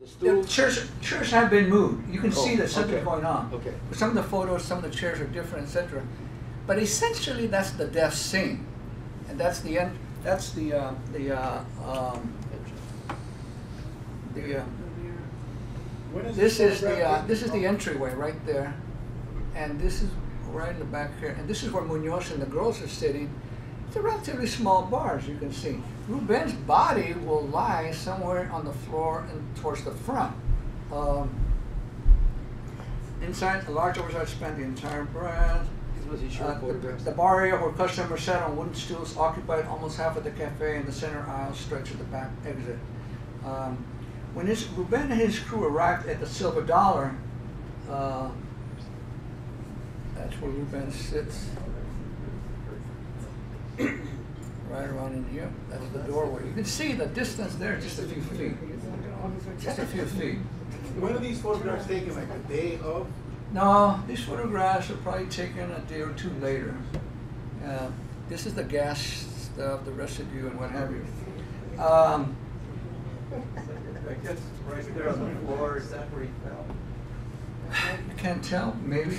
The The chairs, chairs have been moved. You can Oh, see that something's okay. going on. Okay. Some of the photos, some of the chairs are different, etc. But essentially, that's the death scene, and that's the end. That's the uh, the uh, um, the. Uh, When is this is the uh, this is the entryway right there, and this is right in the back here, and this is where Munoz and the girls are sitting. It's a relatively small bar, as you can see. Ruben's body will lie somewhere on the floor and towards the front. Um, inside, a large oversized span the entire breadth. These must be Uh, the, the bar area where customers sat on wooden stools occupied almost half of the cafe and the center aisle stretched to the back exit. Um, when his, Ruben and his crew arrived at the Silver Dollar, uh, that's where Ruben sits. Right around in here. That's the doorway. You can see the distance there, just a few feet. Just a few feet. When are these photographs taken, like the day of? No, these photographs are probably taken a day or two later. Uh, this is the gas stuff, the residue, and what have you. Um, I guess right there on the floor, is that where he fell? you can't tell, maybe.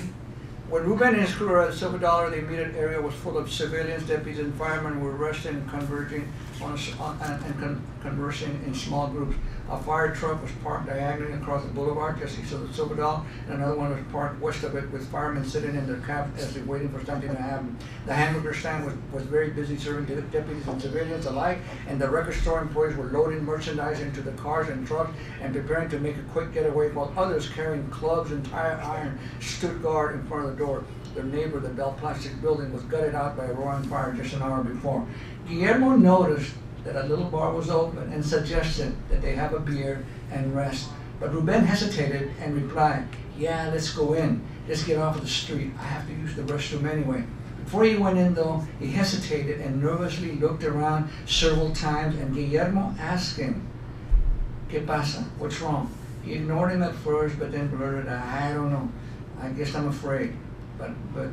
When Ruben and his crew were at Silver Dollar, the immediate area was full of civilians, deputies, and firemen were resting and converging on, on- and, and con- conversing in small groups. A fire truck was parked diagonally across the boulevard just east of the Silver Dollar, and another one was parked west of it with firemen sitting in their cab as they waiting for something to happen. The hamburger stand was, was very busy serving de- deputies and civilians alike, and the record store employees were loading merchandise into the cars and trucks and preparing to make a quick getaway, while others carrying clubs and tire iron stood guard in front of the door. Their neighbor, the Bell Plastic Building, was gutted out by a roaring fire just an hour before. Guillermo noticed that a little bar was open and suggested that they have a beer and rest. But Ruben hesitated and replied, Yeah, let's go in. Let's get off of the street. I have to use the restroom anyway. Before he went in, though, he hesitated and nervously looked around several times, and Guillermo asked him, ¿Qué pasa? What's wrong? He ignored him at first, but then blurted, I don't know. I guess I'm afraid. But, but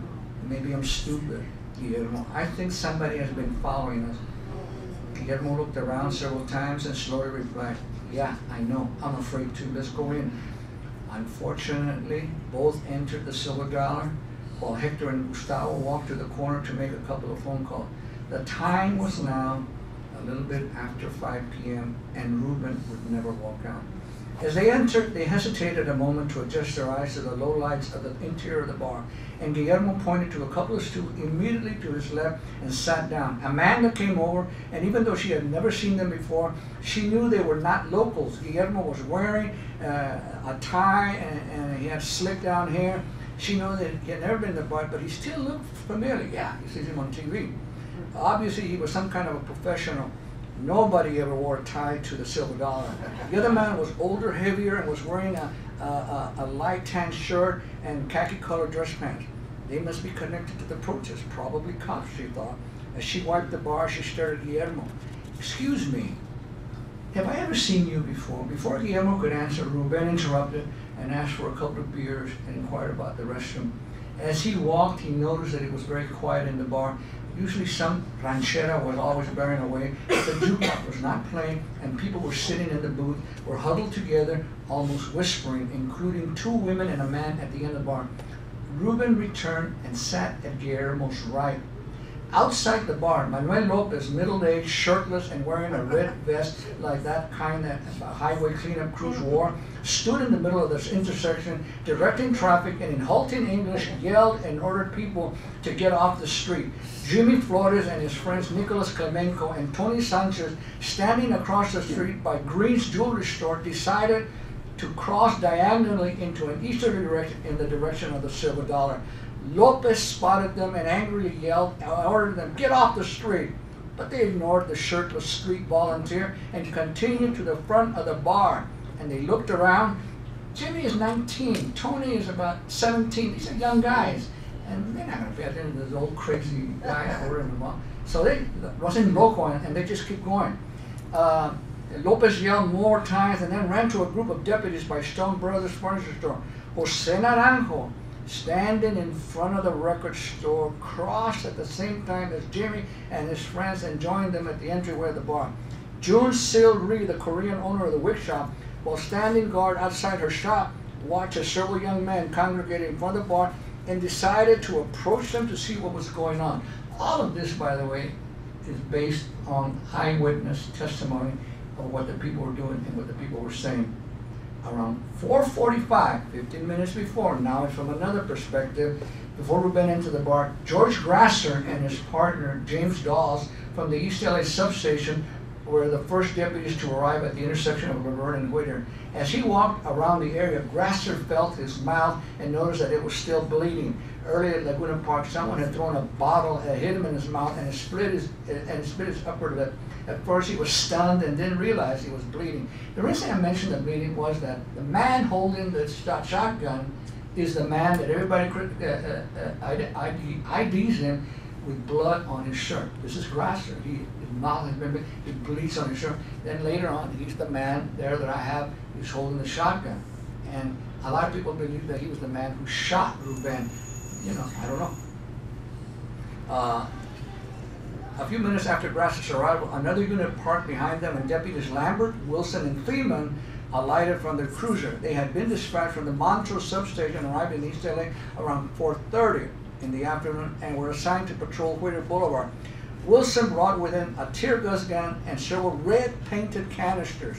maybe I'm stupid, Guillermo. I think somebody has been following us. Guillermo looked around several times and slowly replied, Yeah, I know. I'm afraid too. Let's go in. Unfortunately, both entered the Silver Dollar while Hector and Gustavo walked to the corner to make a couple of phone calls. The time was now a little bit after 5 p.m., and Ruben would never walk out. As they entered, they hesitated a moment to adjust their eyes to the low lights of the interior of the bar, and Guillermo pointed to a couple of stools immediately to his left and sat down. Amanda came over, and even though she had never seen them before, she knew they were not locals. Guillermo was wearing uh, a tie, and, and he had slick down hair. She knew that he had never been to the bar, but he still looked familiar. Yeah, you see him on TV. Obviously, he was some kind of a professional. Nobody ever wore a tie to the Silver Dollar. The other man was older, heavier, and was wearing a, a, a, light tan shirt and khaki colored dress pants. They must be connected to the protest, probably cops, she thought. As she wiped the bar, she stared at Guillermo. Excuse me, have I ever seen you before? Before Guillermo could answer, Ruben interrupted and asked for a couple of beers and inquired about the restroom. As he walked, he noticed that it was very quiet in the bar. Usually some ranchera was always bearing away, but the jukebox was not playing, and people were sitting in the booth, were huddled together, almost whispering, including two women and a man at the end of the bar. Ruben returned and sat at Guillermo's right. Outside the barn, Manuel Lopez, middle-aged, shirtless, and wearing a red vest like that kind that highway cleanup crews wore, stood in the middle of this intersection, directing traffic, and in halting English yelled and ordered people to get off the street. Jimmy Flores and his friends Nicolas Clemenco and Tony Sanchez, standing across the street by Green's jewelry store, decided to cross diagonally into an easterly direction in the direction of the Silver Dollar. Lopez spotted them and angrily yelled ordered them, get off the street. But they ignored the shirtless street volunteer and continued to the front of the bar. And they looked around. Jimmy is 19, Tony is about 17. These are young guys. And they're not going to pay attention to this old crazy guy over in the bar. So they wasn't loco and they just keep going. Uh, Lopez yelled more times and then ran to a group of deputies by Stone Brothers Furniture Store. Jose Naranjo, standing in front of the record store, crossed at the same time as Jimmy and his friends and joined them at the entryway of the bar. June Sil Ree, the Korean owner of the wig shop, while standing guard outside her shop, watched as several young men congregated in front of the bar and decided to approach them to see what was going on. All of this, by the way, is based on eyewitness testimony of what the people were doing and what the people were saying. Around 4:45, 15 minutes before, now from another perspective, before we went into the bar, George Grasser and his partner James Dawes from the East LA substation were the first deputies to arrive at the intersection of Laverne and Whittier. As he walked around the area, Grasser felt his mouth and noticed that it was still bleeding. Earlier at Laguna Park, someone had thrown a bottle and hit him in his mouth and it split his and it split his upper lip. At first, he was stunned and didn't realize he was bleeding. The reason I mentioned the bleeding was that the man holding the shot shotgun is the man that everybody uh, uh, uh, IDs him with blood on his shirt. This is Grasser. He, his mouth has been, he bleeds on his shirt. Then later on, he's the man there that I have who's holding the shotgun. And a lot of people believe that he was the man who shot Ruben. You know, I don't know. Uh, a few minutes after Grasser's arrival, another unit parked behind them, and deputies Lambert, Wilson, and Freeman alighted from their cruiser. They had been dispatched from the Montrose substation, arrived in East LA around 4:30 in the afternoon, and were assigned to patrol Whittier Boulevard. Wilson brought with him a tear gas gun and several red painted canisters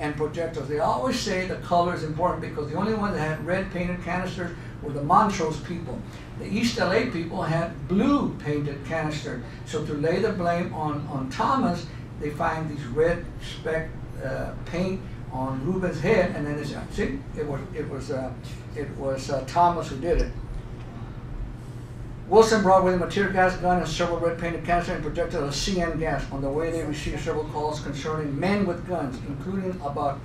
and projectors. They always say the color is important because the only ones that had red painted canisters were the Montrose people. The East LA people had blue painted canisters. So to lay the blame on, on Thomas, they find these red speck uh, paint on Ruben's head, and then they say, see it was it was uh, it was uh, Thomas who did it. Wilson brought with him a tear gas gun and several red painted canisters and projected a CN gas. On the way, they received several calls concerning men with guns, including about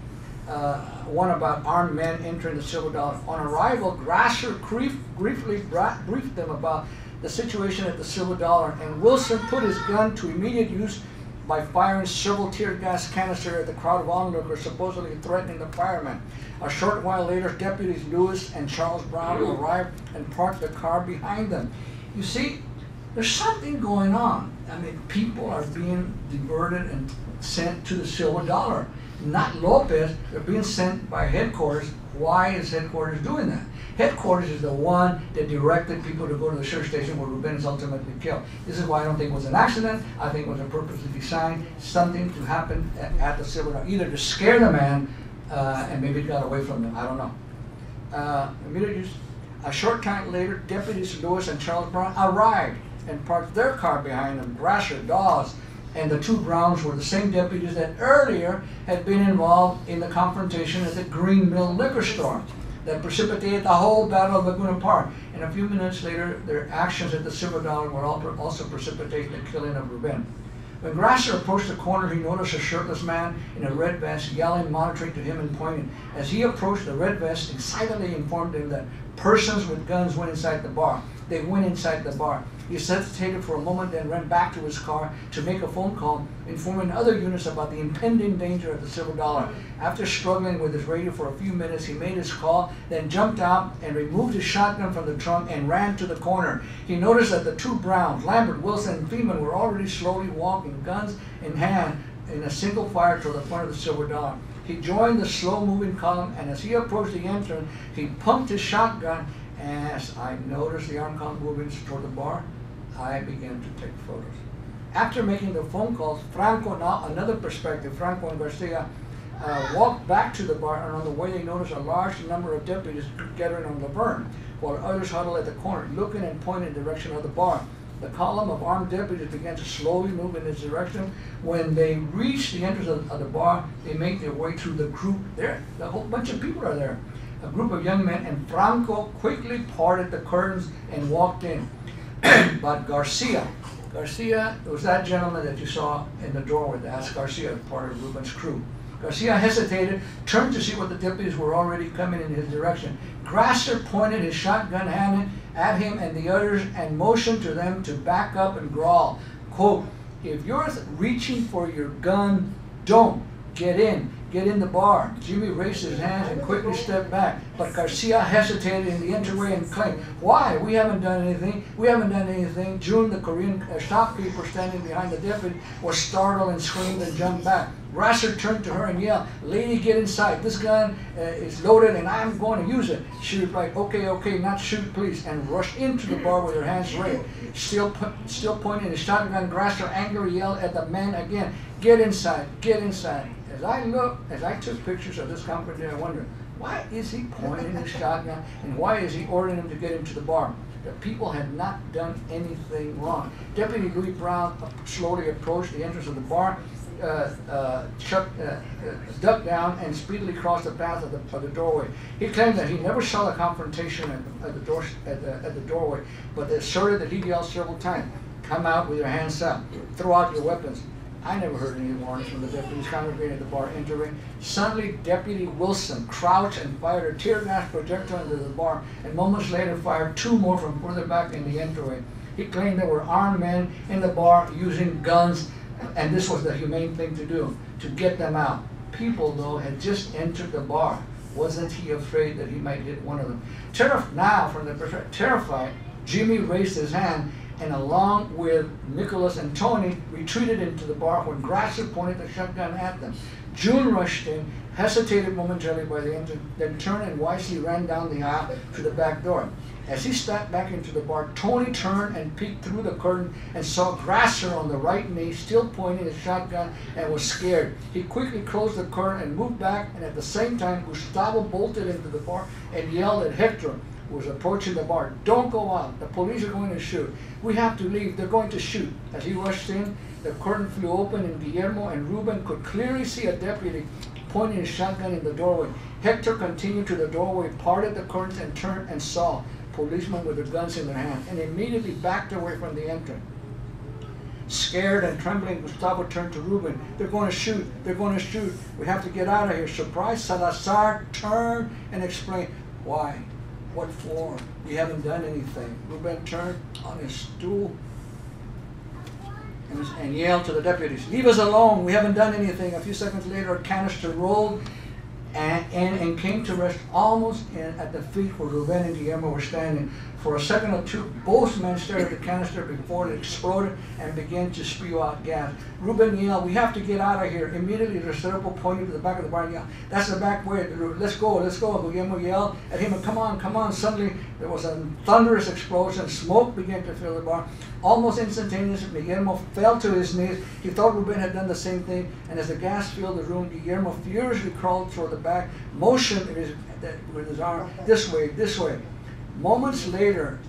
uh, one about armed men entering the Silver Dollar. On arrival, Grasser brief, briefly briefed them about the situation at the Silver Dollar, and Wilson put his gun to immediate use by firing several tear gas canisters at the crowd of onlookers, supposedly threatening the firemen. A short while later, deputies Lewis and Charles Brown arrived and parked the car behind them. You see, there's something going on. I mean, people are being diverted and sent to the Silver Dollar. Not Lopez, they're being sent by headquarters. Why is headquarters doing that? Headquarters is the one that directed people to go to the search station where Ruben is ultimately killed. This is why I don't think it was an accident. I think it was a purposely designed, something to happen at, the Silver Dollar, either to scare the man uh, and maybe it got away from them. I don't know. Uh, immediately, a short time later, deputies Lewis and Charles Brown arrived and parked their car behind them. Grasser, Dawes, and the two Browns were the same deputies that earlier had been involved in the confrontation at the Green Mill liquor store that precipitated the whole Battle of Laguna Park. And a few minutes later, their actions at the Silver Dollar were also precipitating the killing of Ruben. When Grasser approached the corner, he noticed a shirtless man in a red vest yelling, monitoring to him and pointing. As he approached, the red vest excitedly informed him that persons with guns went inside the bar. They went inside the bar. He hesitated for a moment, then ran back to his car to make a phone call, informing other units about the impending danger of the Silver Dollar. After struggling with his radio for a few minutes, he made his call, then jumped out and removed his shotgun from the trunk and ran to the corner. He noticed that the two Browns, Lambert, Wilson, and Freeman, were already slowly walking, guns in hand, in a single fire toward the front of the Silver Dollar. He joined the slow-moving column, and as he approached the entrance, he pumped his shotgun. As I noticed the armed column moving toward the bar, I began to take photos. After making the phone calls, Franco, now another perspective, Franco and Garcia uh, walked back to the bar, and on the way they noticed a large number of deputies gathering on Laverne, while others huddled at the corner, looking and pointing in the direction of the bar. The column of armed deputies began to slowly move in this direction. When they reached the entrance of, of the bar, they made their way through the group. There, a whole bunch of people are there. A group of young men, and Franco quickly parted the curtains and walked in. but Garcia, Garcia was that gentleman that you saw in the doorway. That's Garcia, part of Ruben's crew. Garcia hesitated, turned to see what the deputies were already coming in his direction. Grasser pointed his shotgun hand at him and the others and motioned to them to back up and growl, quote, if you're reaching for your gun, don't get in. Get in the bar. Jimmy raised his hands and quickly stepped back, but Garcia hesitated in the entryway and claimed, Why? We haven't done anything. We haven't done anything. June, the Korean uh, shopkeeper standing behind the deputy, was startled and screamed and jumped back. Grasser turned to her and yelled, Lady, get inside. This gun uh, is loaded and I'm going to use it. She replied, Okay, okay, not shoot, please, and rushed into the bar with her hands raised. Still, still pointing his shotgun, Grasser angrily yelled at the man again, Get inside, get inside. As I look, as I took pictures of this company, I wondered, why is he pointing his shotgun and why is he ordering him to get into the bar? The people had not done anything wrong. Deputy Louis Brown slowly approached the entrance of the bar, uh, uh, uh, uh, ducked down and speedily crossed the path of the, of the doorway. He claimed that he never saw the confrontation at at the, door, at the, at the doorway, but asserted that he yelled several times, "Come out with your hands up! Throw out your weapons!" I never heard any warnings from the deputies congregating at the bar entering. Suddenly, Deputy Wilson crouched and fired a tear gas projectile into the bar, and moments later fired two more from further back in the entryway. He claimed there were armed men in the bar using guns, and this was the humane thing to do, to get them out. People, though, had just entered the bar. Wasn't he afraid that he might hit one of them? Terrif- now, from the perspective, terrified, Jimmy raised his hand and along with Nicholas and Tony retreated into the bar when Grasser pointed the shotgun at them. June rushed in, hesitated momentarily by the entrance, then turned and wisely ran down the aisle to the back door. As he stepped back into the bar, Tony turned and peeked through the curtain and saw Grasser on the right knee, still pointing his shotgun, and was scared. He quickly closed the curtain and moved back, and at the same time, Gustavo bolted into the bar and yelled at Hector, was approaching the bar, Don't go out. The police are going to shoot. We have to leave. They're going to shoot. As he rushed in, the curtain flew open, and Guillermo and Ruben could clearly see a deputy pointing a shotgun in the doorway. Hector continued to the doorway, parted the curtains, and turned and saw policemen with their guns in their hands, and immediately backed away from the entrance. Scared and trembling, Gustavo turned to Ruben. They're going to shoot. They're going to shoot. We have to get out of here. Surprised, Salazar turned and explained, Why? What for? We haven't done anything. Ruben turned on his stool and, and yelled to the deputies, Leave us alone. We haven't done anything. A few seconds later, a canister rolled and, and, and came to rest almost in, at the feet where Ruben and Guillermo were standing. For a second or two, both men stared at the canister before it exploded and began to spew out gas. Ruben yelled, We have to get out of here. Immediately, the servo pointed to the back of the bar and yelled, That's the back way. Let's go, let's go. Guillermo yelled at him, Come on, come on. Suddenly, there was a thunderous explosion. Smoke began to fill the bar. Almost instantaneously, Guillermo fell to his knees. He thought Ruben had done the same thing, and as the gas filled the room, Guillermo furiously crawled toward the back, motioned his, with his arm this way, this way. Moments later,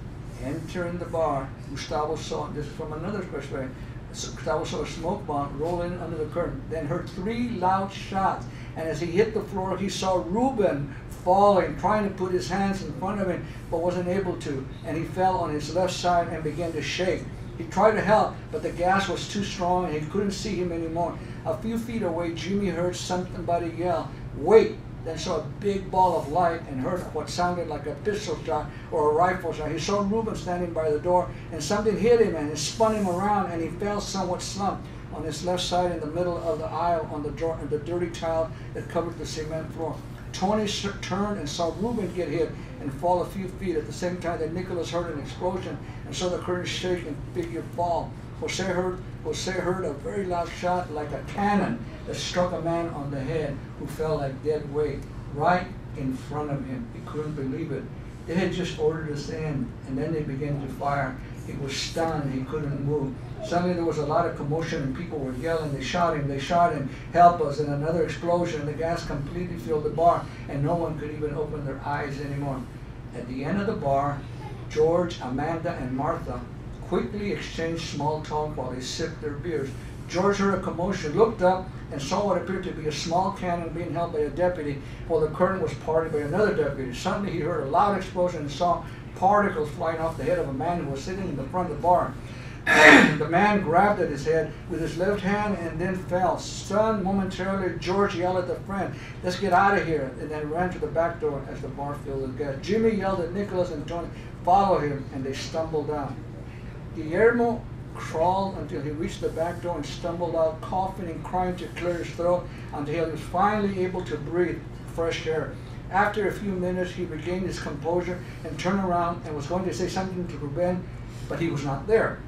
entering the bar, Gustavo saw, this is from another perspective, Gustavo saw a smoke bomb roll in under the curtain, then heard three loud shots. And as he hit the floor, he saw Ruben falling, trying to put his hands in front of him, but wasn't able to. And he fell on his left side and began to shake. He tried to help, but the gas was too strong and he couldn't see him anymore. A few feet away, Jimmy heard somebody yell, Wait! Then saw a big ball of light and heard what sounded like a pistol shot or a rifle shot. He saw Ruben standing by the door, and something hit him and it spun him around, and he fell somewhat slumped on his left side in the middle of the aisle on the, door, the dirty tile that covered the cement floor. Tony turned and saw Ruben get hit and fall a few feet at the same time that Nicholas heard an explosion and saw the curtain shake and figure fall. Jose heard, Jose heard a very loud shot like a cannon that struck a man on the head who fell like dead weight right in front of him. He couldn't believe it. They had just ordered us in, and then they began to fire. He was stunned. He couldn't move. Suddenly there was a lot of commotion and people were yelling. They shot him. They shot him. Help us! And another explosion. The gas completely filled the bar, and no one could even open their eyes anymore. At the end of the bar, George, Amanda, and Martha quickly exchanged small talk while they sipped their beers. George heard a commotion, looked up, and saw what appeared to be a small cannon being held by a deputy while the curtain was parted by another deputy. Suddenly he heard a loud explosion and saw particles flying off the head of a man who was sitting in the front of the bar. the man grabbed at his head with his left hand and then fell. Stunned momentarily, George yelled at the friend, Let's get out of here, and then ran to the back door as the bar filled with gas. Jimmy yelled at Nicholas and Tony, Follow him, and they stumbled down. Guillermo crawled until he reached the back door and stumbled out, coughing and crying to clear his throat until he was finally able to breathe fresh air. After a few minutes, he regained his composure and turned around and was going to say something to Ruben, but he was not there.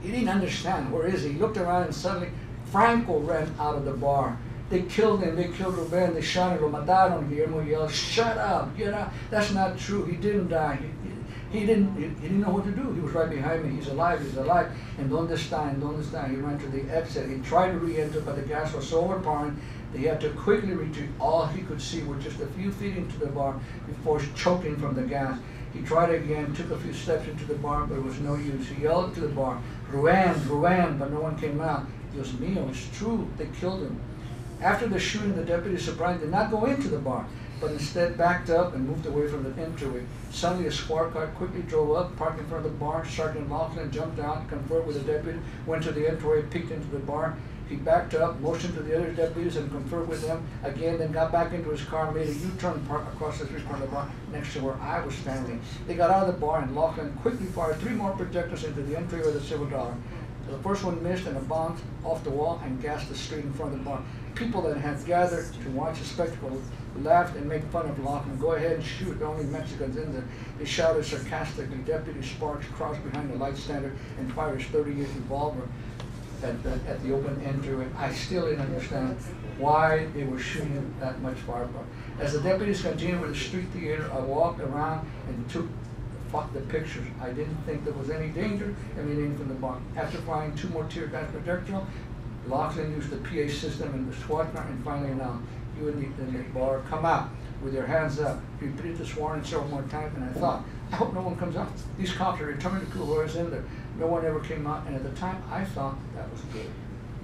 He didn't understand. Where is he? He looked around and suddenly Franco ran out of the bar. They killed him. They killed Ruben. They shot him. Mataron. Guillermo yelled, "Shut up! Get out! That's not true. He didn't die. He, didn't. He, he didn't know what to do. He was right behind me. He's alive. He's alive. And donde está? And donde está? He ran to the exit. He tried to re-enter, but the gas was so overpowering that he had to quickly retreat. All he could see were just a few feet into the bar before choking from the gas. He tried again, took a few steps into the bar, but it was no use. He yelled to the bar, Ruan, Ruan, but no one came out. Dios mío, it's true, they killed him. After the shooting, the deputy surprised did not go into the bar, but instead backed up and moved away from the entryway. Suddenly, a squad car quickly drove up, parked in front of the bar. Sergeant Laughlin jumped out, conferred with the deputy, went to the entryway, peeked into the bar. He backed up, motioned to the other deputies, and conferred with them again. Then got back into his car, made a U-turn, parked across the street from the bar next to where I was standing. They got out of the bar, and Laughlin quickly fired three more projectiles into the entryway of the Silver Dollar. The first one missed and it bounced off the wall and gassed the street in front of the bar. People that had gathered to watch the spectacle laughed and made fun of Laughlin. Go ahead and shoot, the only Mexicans in there. They shouted sarcastically. Deputy Sparks crossed behind the light standard and fired his 38 revolver at the, at the open entryway. I still didn't understand why they were shooting that much firepower. As the deputies continued with the street theater, I walked around and took the pictures. I didn't think there was any danger emanating from the bar. After firing two more tear gas projectiles, Laughlin used the PA system in the car and finally announced, you in the, the bar, come out with your hands up. Repeated this warning several more times and I thought, I hope no one comes out. These cops are determined to kill whoever's in there. No one ever came out and at the time I thought that was good.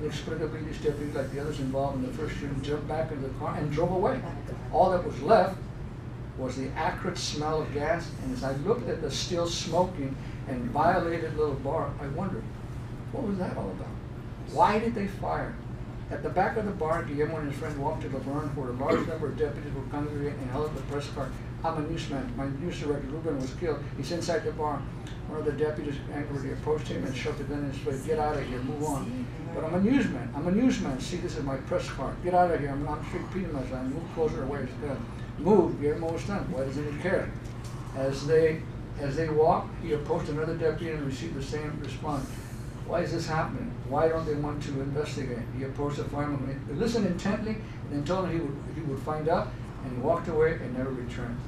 Inexplicably, these deputies, like the others involved in the first shooting, jumped back into the car and drove away. All that was left was the acrid smell of gas, and as I looked at the still smoking and violated little bar, I wondered, what was that all about? Why did they fire? At the back of the bar, Guillermo and his friend walked to the barn where a large number of deputies were congregating and held up the press card. I'm a newsman. My news director, Ruben, was killed. He's inside the barn. One of the deputies angrily approached him and shoved the gun in his face. Get out of here, move on. But I'm a newsman. I'm a newsman. See, this is my press card. Get out of here. I'm not repeating myself. Move closer away. Done moved, Guillermo was stunned. Why doesn't he care? As they as they walked, he approached another deputy and received the same response. Why is this happening? Why don't they want to investigate? He approached the fireman, he listened intently, and then told him he would he would find out, and he walked away and never returned.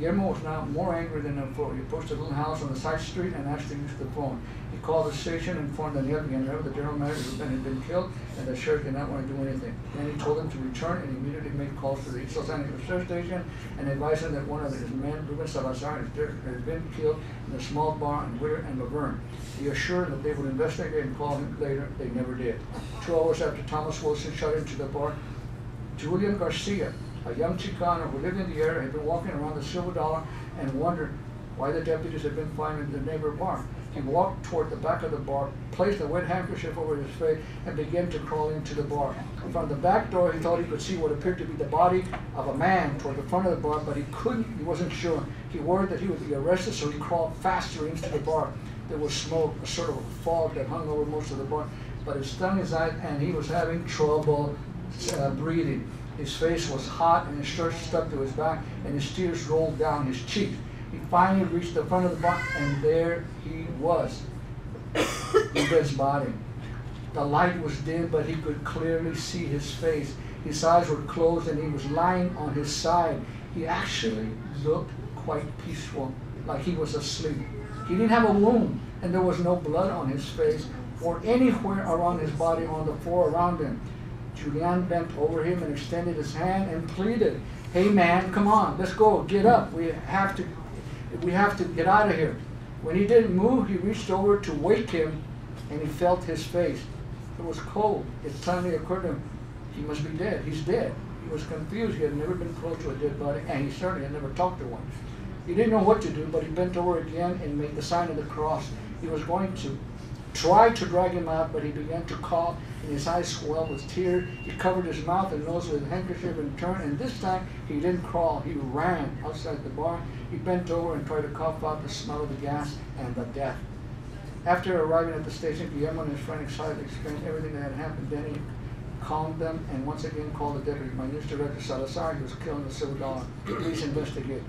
Guillermo was now more angry than before. He approached a little house on the side street and asked to use the phone. Called the station and informed Daniel Villanueva, the general manager, that had been killed, and the sheriff did not want to do anything. Then he told them to return and immediately made calls to the East Los Angeles Sheriff Station and advised them that one of his men, Ruben Salazar, had been killed in a small bar in Whittier and Laverne. He assured them that they would investigate and call him later. They never did. Two hours after Thomas Wilson shot into the bar, Julian Garcia, a young Chicano who lived in the area, had been walking around the Silver Dollar and wondered why the deputies had been firing the neighbor bar. He walked toward the back of the bar, placed a wet handkerchief over his face, and began to crawl into the bar. From the back door, he thought he could see what appeared to be the body of a man toward the front of the bar, but he couldn't, he wasn't sure. He worried that he would be arrested, so he crawled faster into the bar. There was smoke, a sort of fog that hung over most of the bar, but it stung his eyes, and he was having trouble uh, breathing. His face was hot, and his shirt stuck to his back, and his tears rolled down his cheeks. He finally reached the front of the box, and there he was, Ruben's body. The light was dim, but he could clearly see his face. His eyes were closed, and he was lying on his side. He actually looked quite peaceful, like he was asleep. He didn't have a wound, and there was no blood on his face or anywhere around his body on the floor around him. Julian bent over him and extended his hand and pleaded, Hey man, come on, let's go, get up. We have to we have to get out of here. When he didn't move, he reached over to wake him and he felt his face. It was cold. It suddenly occurred to him, he must be dead. He's dead. He was confused. He had never been close to a dead body, and he certainly had never talked to one. He didn't know what to do, but he bent over again and made the sign of the cross. He was going to try to drag him out, but he began to cough, and his eyes swelled with tears. He covered his mouth and nose with a handkerchief and turned, and this time he didn't crawl. He ran outside the bar. He bent over and tried to cough out the smell of the gas and the death. After arriving at the station, Guillermo and his friend excitedly explained everything that had happened. Then he calmed them and once again called the deputy. My news director Salazar, he was killed in the Silver Dollar. Please investigate.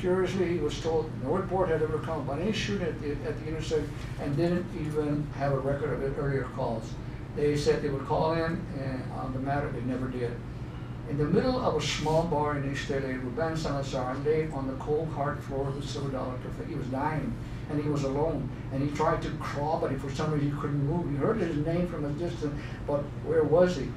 Curiously, he was told no report had ever come about any shooting at the, at the intersection and didn't even have a record of earlier calls. They said they would call in and on the matter, they never did. In the middle of a small bar in East LA, Ruben Salazar lay on the cold hard floor of the Silver Dollar Cafe. He was dying and he was alone and he tried to crawl, but for some reason he couldn't move. He heard his name from a distance, but where was he?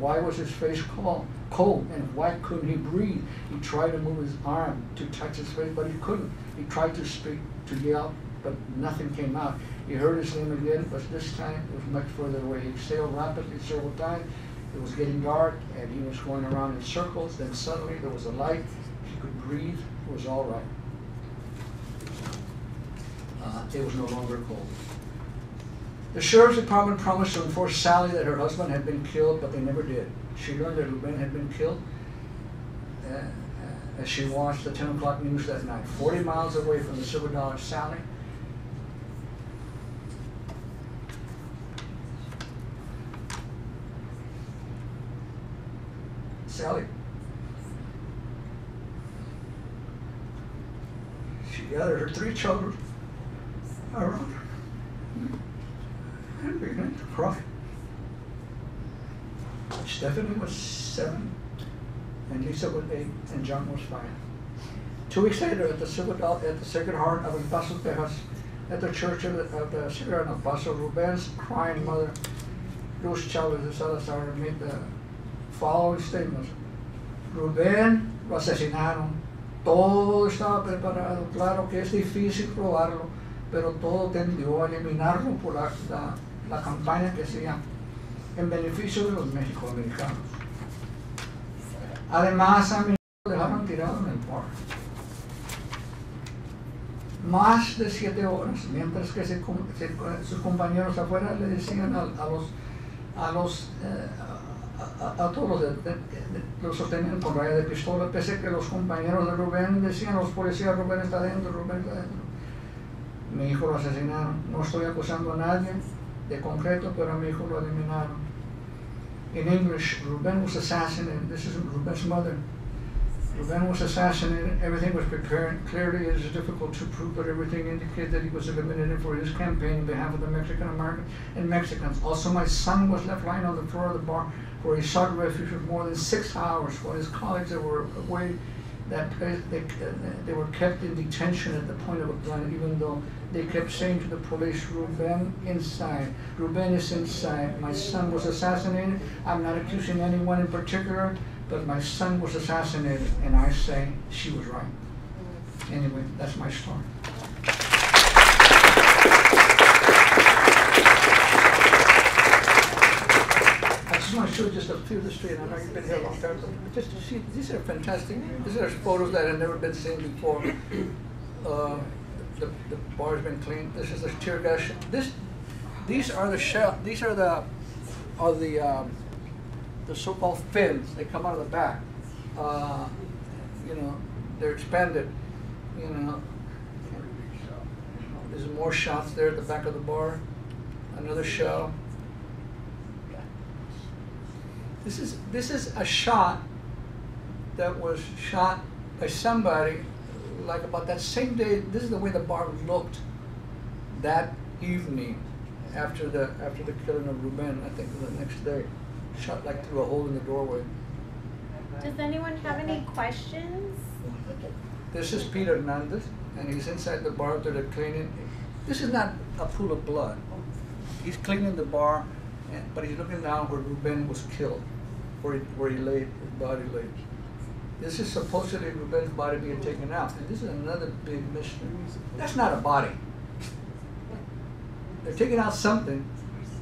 Why was his face cold, cold and why couldn't he breathe? He tried to move his arm to touch his face, but he couldn't. He tried to speak, to yell, but nothing came out. He heard his name again, but this time it was much further away. He exhaled rapidly several times. It was getting dark and he was going around in circles. Then suddenly there was a light. He could breathe. It was all right. Uh, it was no longer cold. The sheriff's department promised to inform Sally that her husband had been killed, but they never did. She learned that Ruben had been killed uh, uh, as she watched the 10 o'clock news that night. 40 miles away from the Silver Dollar, Sally Sally. She gathered her three children around cry. Stephanie was seven, and Lisa was eight, and John was five. Two weeks later, at the Dollar, at the Sacred Heart of Paso, Texas, at the Church of the, of the Sacred Paso, Ruben's crying mother, Luz Chavez de Salazar, made the following statements. Rubén lo asesinaron, todo estaba preparado, claro que es difícil probarlo, pero todo tendió a eliminarlo por la, la, la campaña que hacían en beneficio de los mexicoamericanos. Además, a lo dejaron tirado en el bar. Más de siete horas, mientras que se, se, sus compañeros afuera le decían eh, a, todos los, de, de, sostenían con raya de pistola, pese a que los compañeros de Rubén decían los policías, Rubén está dentro, Rubén está dentro. Mi hijo lo asesinaron. No estoy acusando a nadie de concreto, mi hijo lo eliminaron. In English, Rubén was assassinated. This is Rubén's mother. Rubén was assassinated. Everything was prepared. Clearly, it is difficult to prove, but everything indicated that he was eliminated for his campaign on behalf of the Mexican Americans and Mexicans. Also, my son was left lying on the floor of the bar where he sought refuge for more than six hours while his colleagues that were away that place, they, they were kept in detention at the point of a gun, even though they kept saying to the police, Ruben inside, Ruben is inside. My son was assassinated. I'm not accusing anyone in particular, but my son was assassinated, and I say she was right. Anyway, that's my story. I just want to show just a few of the street. I know you've been here a long time, but just to see, these are fantastic. These are photos that have never been seen before. Uh, the, the bar's been cleaned. This is the tear gas. This, these are the shell. These are the, are the, um, the so-called fins. They come out of the back. Uh, you know, they're expanded. You know, there's more shots there at the back of the bar. Another shell. This is this is a shot that was shot by somebody like about that same day. This is the way the bar looked that evening after the after the killing of Ruben. I think the next day, shot like through a hole in the doorway. Does anyone have any questions? This is Peter Hernandez, and he's inside the bar after they're cleaning. This is not a pool of blood. He's cleaning the bar, and, but he's looking down where Ruben was killed, where he, where he laid, his body laid. This is supposedly Ruben's body being taken out, and this is another big mystery. That's not a body. They're taking out something,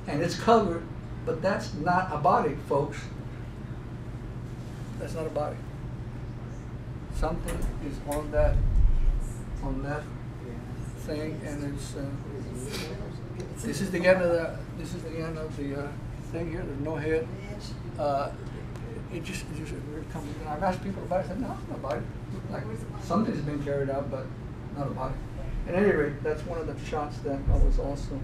and it's covered, but that's not a body, folks. That's not a body. Something is on that, on that thing, and it's. Uh, this is the end of the. This is the end of the uh, thing here. There's no head. Uh, it just, it just it comes. And I've asked people about it. I said, no, not a body. Like something's been carried out, but not a body. At any rate, that's one of the shots that I was also.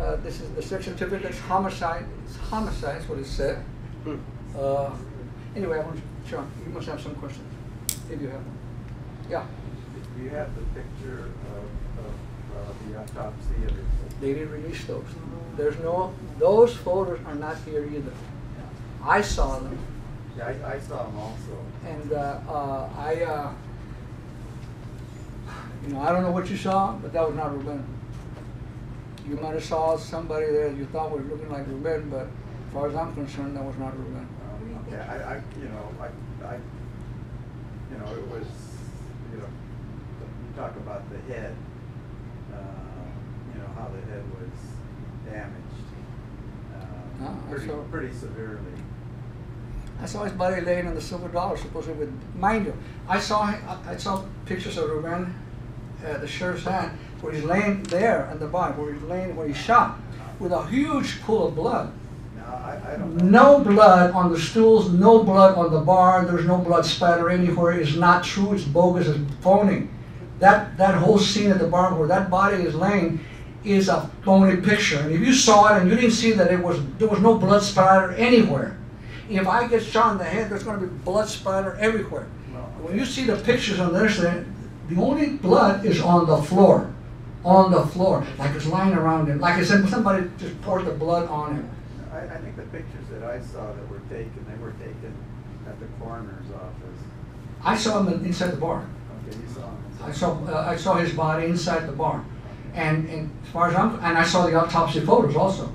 Uh, this is the search certificate, it's homicide, it's homicide, that's what it said. Uh, anyway, I want, Sean, you must have some questions, if you have them. Yeah, Do you have the picture of, of, uh, the autopsy of it? they didn't release those. There's no, those photos are not here either. I saw them, Yeah, I, I saw them also. and, uh, uh, I, uh, you know, I don't know what you saw, but that was not Ruben. You might have saw somebody there you thought was looking like Ruben, but as far as I'm concerned, that was not Ruben. Um, Okay, I, I, you know, I, I, you know, it was, you know, you talk about the head, uh, you know, how the head was damaged, Ah, uh, pretty, saw- pretty severely. I saw his body laying on the silver dollar, supposedly with, mind you, I saw, I, I saw pictures of Ruben, uh, the sheriff's hand, where he's laying there in the bar, where he's laying, where he's shot, with a huge pool of blood. Now, I, I don't know. No blood on the stools, no blood on the bar, there's no blood spatter anywhere, it's not true, it's bogus, it's phony. That, that whole scene at the bar where that body is laying is a phony picture. And if you saw it and you didn't see that it was, there was no blood spatter anywhere. If I get shot in the head, there's gonna be blood spatter everywhere. Well, When you see the pictures on this, thing, the only blood is on the floor, on the floor, like it's lying around him, like I said, somebody just poured the blood on him. I, I think the pictures that I saw that were taken, they were taken at the coroner's office. I saw him inside the bar. Okay, you saw them. I saw, uh, I saw his body inside the bar. And, and as far as I'm, and I saw the autopsy photos also.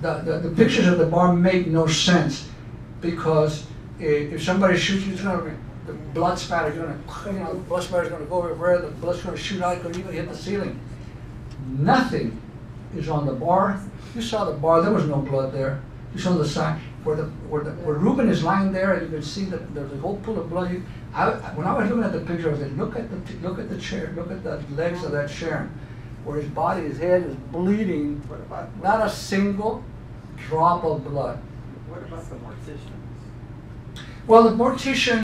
The, the, the pictures of the bar make no sense because if somebody shoots you, it's gonna the blood spatter, is gonna, you know, the blood spatter's gonna go everywhere, the blood's gonna shoot out, could even hit the ceiling. Nothing is on the bar. You saw the bar, there was no blood there. You saw the side, where the, where the, where Ruben is lying there, and you can see that there's a whole pool of blood. You- I, when I was looking at the picture, I said, look at the, look at the chair, look at the legs of that chair, where his body, his head is bleeding, not a single drop of blood. What about the morticians? Well, the mortician